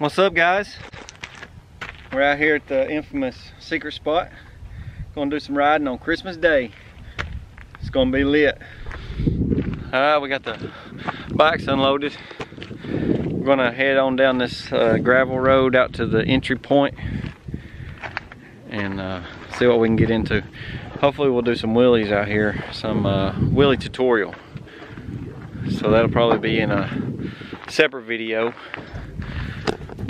What's up guys? We're out here at the infamous secret spot. Gonna do some riding on Christmas Day. It's gonna be lit. Uh, we got the bikes unloaded. We're gonna head on down this uh, gravel road out to the entry point and uh, see what we can get into. Hopefully we'll do some wheelies out here, some uh, wheelie tutorial. So that'll probably be in a separate video.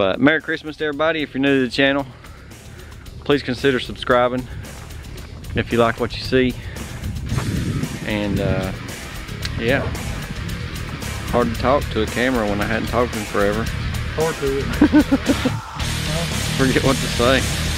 But Merry Christmas to everybody. If you're new to the channel, please consider subscribing if you like what you see. And uh, yeah, hard to talk to a camera when I hadn't talked in forever. Hard to. it. Forget what to say.